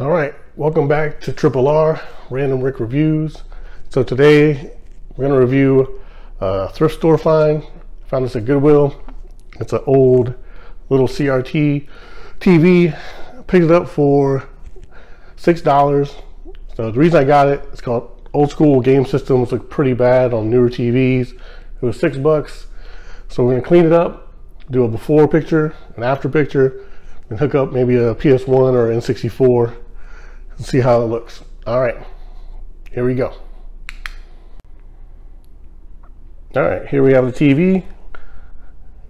All right, welcome back to Triple R Random Rick Reviews. So today we're to review a thrift store find. Found this at Goodwill. It's an old little CRT TV. Picked it up for six dollars. So the reason I got it, it's called old school game systems look pretty bad on newer TVs. It was six bucks. So we're gonna clean it up, do a before picture, an after picture, and hook up maybe a PS1 or N64 and see how it looks. All right, here we go. All right, here we have the TV.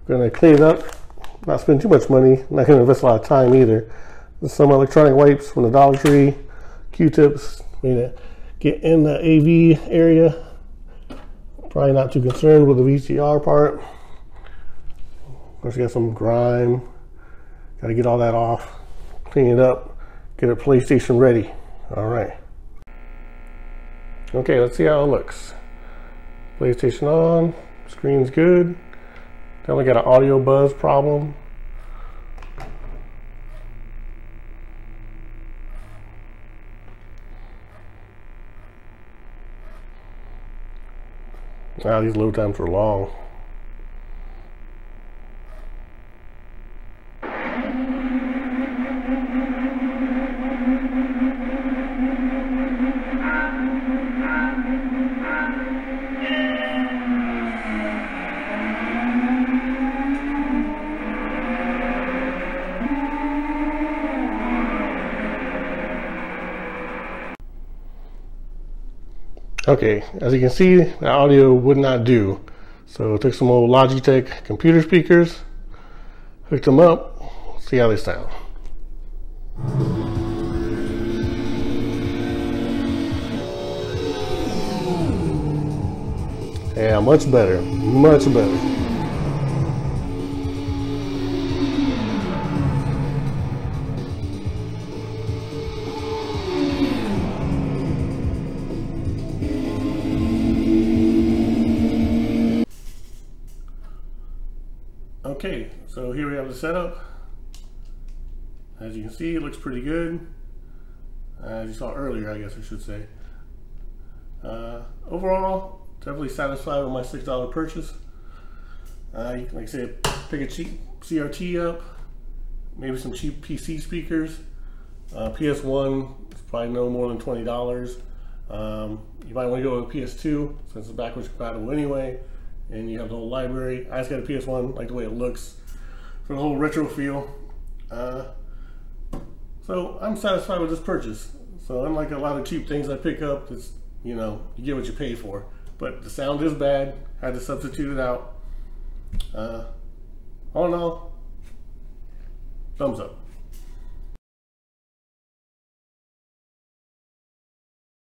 Gonna clean it up, not spend too much money, not gonna invest a lot of time either. There's some electronic wipes from the Dollar Tree, Q-tips, going to uh, get in the AV area. Probably not too concerned with the VCR part. Of course, got some grime. Got to get all that off, clean it up, get a PlayStation ready. All right. Okay, let's see how it looks. PlayStation on, screen's good. Then we got an audio buzz problem. Wow, these load times are long. Okay, as you can see, the audio would not do. So I took some old Logitech computer speakers, hooked them up, see how they sound. Yeah, much better, much better. Okay, so here we have the setup. As you can see, it looks pretty good. As you saw earlier, I guess I should say. Uh, overall, definitely satisfied with my $6 purchase. Uh, you can, like I said, pick a cheap CRT up, maybe some cheap PC speakers. Uh, PS1 is probably no more than $20. Um, you might want to go with PS2 since it's backwards compatible anyway and you have the whole library. I just got a PS1, like the way it looks, for the whole retro feel. Uh, so I'm satisfied with this purchase. So unlike a lot of cheap things I pick up, it's you know you get what you pay for. But the sound is bad. Had to substitute it out. Uh, all in all, thumbs up.